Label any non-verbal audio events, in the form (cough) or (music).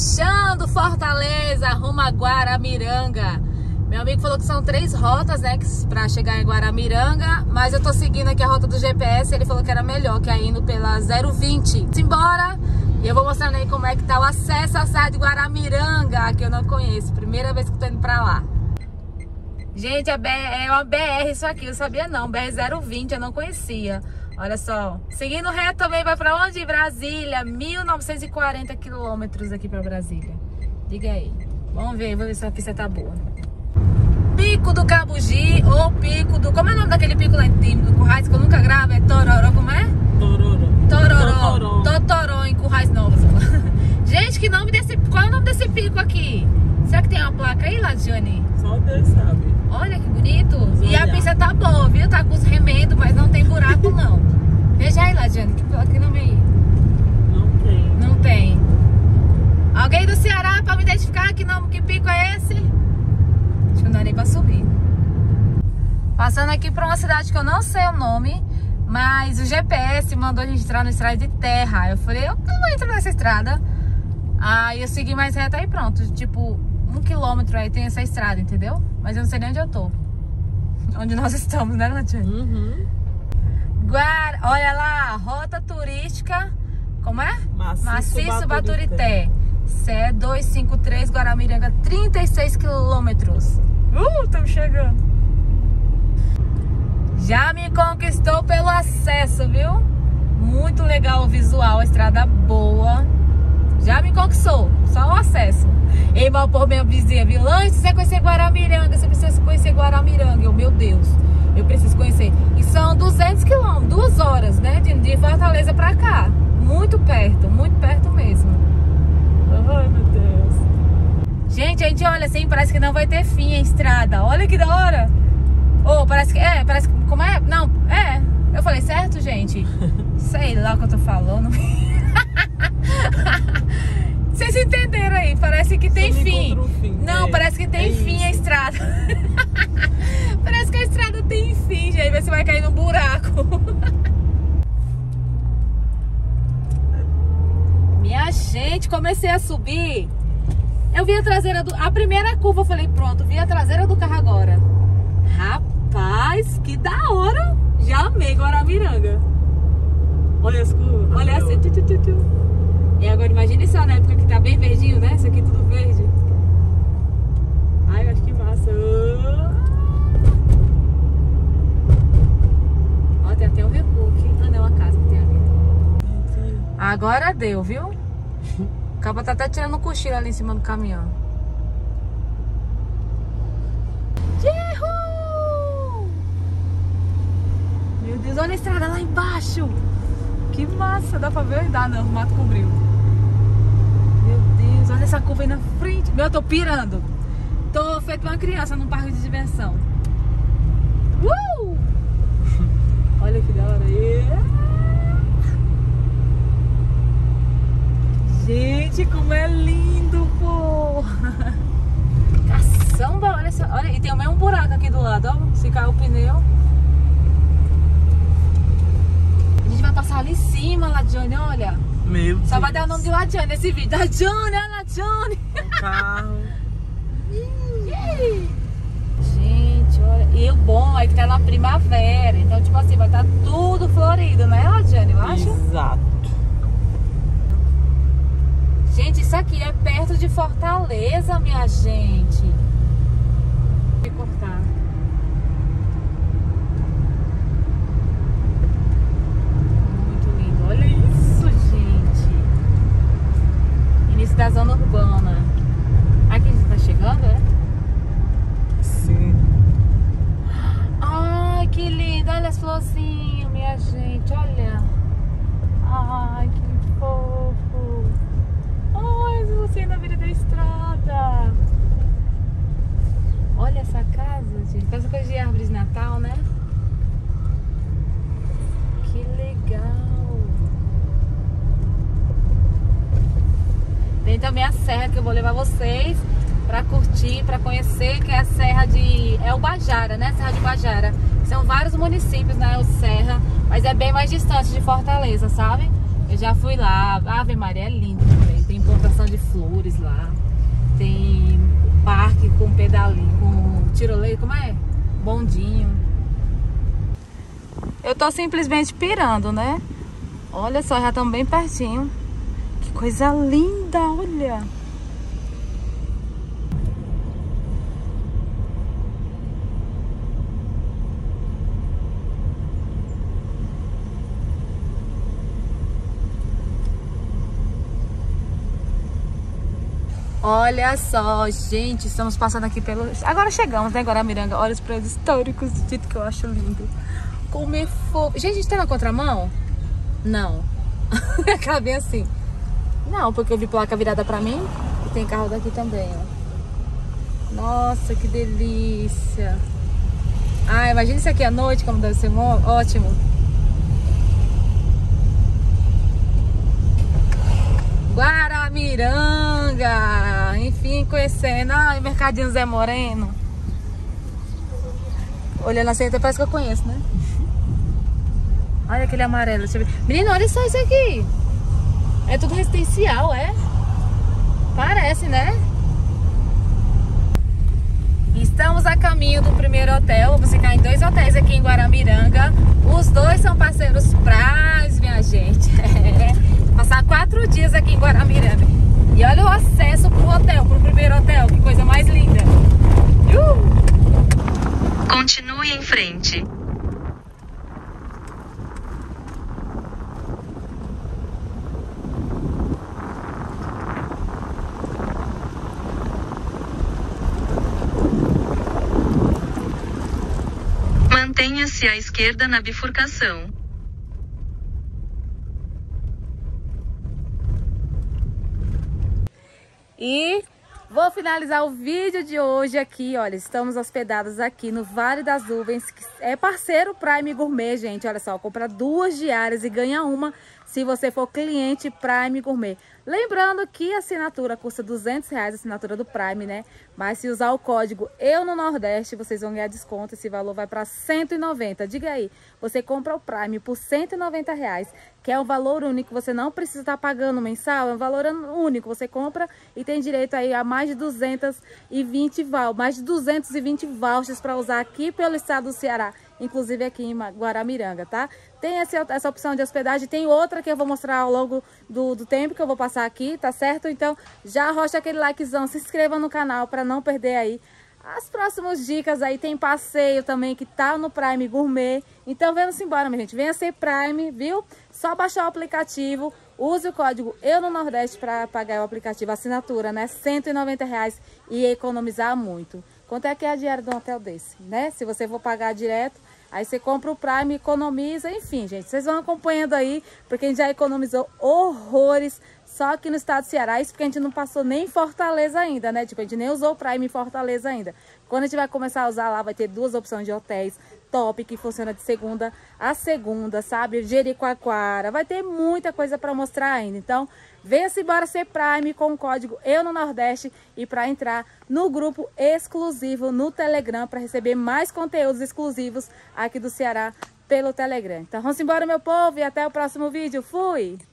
Fechando Fortaleza, rumo a Guaramiranga. Meu amigo falou que são três rotas, né, pra chegar em Guaramiranga, mas eu tô seguindo aqui a rota do GPS, ele falou que era melhor, que indo pela 020. Simbora! E eu vou mostrando aí como é que tá o acesso à cidade de Guaramiranga, que eu não conheço, primeira vez que tô indo pra lá. Gente, é, é uma BR isso aqui, eu sabia não, BR-020, eu não conhecia. Olha só, seguindo reto também vai pra onde? Brasília, 1940 quilômetros aqui pra Brasília. Diga aí. Vamos ver, vamos ver se a pista tá boa. Pico do Cabugi ou Pico do... Como é o nome daquele pico lá em do Currais que eu nunca gravo? É Tororó, como é? Tororó. Tororó. Totoró em Currais Novos. Gente, que nome desse... Qual é o nome desse pico aqui? Será que tem uma placa aí, Ladiane? Só Deus sabe. Olha que bonito. e a pista tá boa, viu? Tá com os remendos, mas não tem buraco não. Veja aí, Ladiane, que, que nome aí? Não tem. Não tem. Alguém do Ceará pra me identificar que nome, que pico é esse? Acho que não dá nem pra subir. Passando aqui pra uma cidade que eu não sei o nome, mas o GPS mandou a gente entrar no estrada de terra. Eu falei, eu não entrar nessa estrada. Aí eu segui mais reto aí pronto. Tipo, um quilômetro aí tem essa estrada, entendeu? Mas eu não sei nem onde eu tô. Onde nós (laughs) estamos, né, Natinha? Uhum. Guar... Olha lá, rota turística. Como é? Maciço, Maciço Baturité. CE 253 Guaramiranga, 36 quilômetros. Uh, estamos chegando. Já me conquistou pelo acesso, viu? Muito legal o visual, a estrada boa. Já me conquistou, só o acesso. Ei, mal por minha vizinha, viu? Antes você conhecer Guaramiranga, você precisa conhecer Guaramiranga. Eu, meu Deus, eu preciso conhecer. E são 200 quilômetros, duas horas, né? De, de Fortaleza pra cá. Muito perto, muito perto mesmo. Ai, meu Deus. Gente, a gente olha assim, parece que não vai ter fim a estrada. Olha que da hora. Oh, parece que. É, parece que. Como é? Não, é. Eu falei certo, gente? (laughs) Sei lá o que eu tô falando. (laughs) Vocês entenderam aí? Parece que tem fim. fim. Não, é, parece que tem é fim isso. a estrada. (laughs) parece que a estrada tem fim, gente. Você vai cair no buraco. Minha gente, comecei a subir. Eu vi a traseira do. A primeira curva, eu falei, pronto, vi a traseira do carro agora. Rapaz, que da hora! Já amei Guaramiranga. Olha as curvas. Olha assim, tu, tu, tu. E agora imagine só na época que tá bem verdinho, né? Isso aqui tudo verde. Ai, eu acho que massa. Ó, tem até um recuo aqui. Ah, não, a casa que tem ali. Agora deu, viu? O cabo tá até tirando um cochilo ali em cima do caminhão. Yahoo! Meu Deus, olha a estrada lá embaixo. Que massa, dá pra ver? Dá não, o mato cobriu. Meu Deus, olha essa curva aí na frente. Meu, eu tô pirando. Tô feito uma criança num parque de diversão. Uh! (laughs) Olha que da hora. Gente, como é lindo, pô! (laughs) Caçamba, olha só. Olha, e tem o mesmo buraco aqui do lado, ó. Se cair o pneu. A gente vai passar ali em cima, Ladiane, olha. Meu Deus. Só vai dar o nome de Ladiane nesse vídeo. Ladiane, olha Ladiane. (laughs) Carro. Gente, olha. E o bom é que tá na primavera. Então, tipo assim, vai estar tudo florido, né, Ladiane? Eu acho. Exato. Gente, isso aqui é perto de Fortaleza, minha gente. Vou cortar. Muito lindo. Olha isso, gente. Início da zona urbana. Aqui a gente tá chegando, é? Sim. Ai, que lindo. Olha as florzinhas, minha gente. Olha. Ai, que fofo. Ai, você na beira da estrada. Olha essa casa, gente. Parece coisa de árvores de Natal, né? Que legal. Tem também a serra que eu vou levar vocês pra curtir, pra conhecer, que é a serra de... É o Bajara, né? Serra de Bajara. São vários municípios, né? O Serra, mas é bem mais distante de Fortaleza, sabe? Eu já fui lá. Ave Maria, é lindo plantação de flores lá. Tem parque com pedalinho, com tiroleio, como é? Bondinho. Eu tô simplesmente pirando, né? Olha só, já estamos bem pertinho. Que coisa linda, olha. Olha só, gente, estamos passando aqui pelo... Agora chegamos, né, Guaramiranga. Olha os prédios históricos, do jeito que eu acho lindo. Comer fogo. Gente, a gente tá na contramão? Não. (laughs) Acabei assim. Não, porque eu vi placa virada pra mim e tem carro daqui também, ó. Nossa, que delícia. Ah, imagina isso aqui à noite, como deve ser ótimo. Guaramiranga. Enfim, conhecendo. Ai, Mercadinho Zé Moreno. Olhando assim, até parece que eu conheço, né? Olha aquele amarelo. Deixa eu ver. Menino, olha só isso aqui. É tudo residencial, é? Parece, né? Estamos a caminho do primeiro hotel. Vamos ficar em dois hotéis aqui em Guaramiranga. Os dois são parceiros prais, minha gente. É. (laughs) Passar quatro dias aqui em Guaramiranga. E olha o acesso pro hotel, pro primeiro hotel. Que coisa mais linda. Uh! Continue em frente. Mantenha-se à esquerda na bifurcação. E vou finalizar o vídeo de hoje aqui, olha, estamos hospedados aqui no Vale das Nuvens, que é parceiro Prime Gourmet, gente, olha só, compra duas diárias e ganha uma se você for cliente Prime Gourmet. Lembrando que a assinatura custa 200 reais, a assinatura do Prime, né? Mas se usar o código Eu no Nordeste, vocês vão ganhar desconto. Esse valor vai para 190. Diga aí, você compra o Prime por 190 reais, que é um valor único. Você não precisa estar pagando mensal, é um valor único. Você compra e tem direito aí a mais de 220 val, mais de 220 vouchers para usar aqui pelo estado do Ceará inclusive aqui em Guaramiranga, tá? Tem essa, essa opção de hospedagem, tem outra que eu vou mostrar ao longo do, do tempo que eu vou passar aqui, tá certo? Então já arrocha aquele likezão, se inscreva no canal para não perder aí as próximas dicas aí. Tem passeio também que tá no Prime Gourmet. Então venha-se embora, minha gente. Venha ser Prime, viu? Só baixar o aplicativo, use o código Eu no Nordeste para pagar o aplicativo, assinatura, né? 190 reais e economizar muito. Quanto é que é a diária de um hotel desse, né? Se você for pagar direto, Aí você compra o Prime, economiza, enfim, gente. Vocês vão acompanhando aí, porque a gente já economizou horrores só aqui no estado do Ceará. Isso porque a gente não passou nem em Fortaleza ainda, né? Tipo, a gente nem usou o Prime em Fortaleza ainda. Quando a gente vai começar a usar lá, vai ter duas opções de hotéis top, que funciona de segunda a segunda, sabe? Jericoacoara. Vai ter muita coisa para mostrar ainda. Então, venha-se embora ser Prime com o código Eu no Nordeste e para entrar no grupo exclusivo no Telegram para receber mais conteúdos exclusivos aqui do Ceará pelo Telegram. Então, vamos embora, meu povo, e até o próximo vídeo. Fui!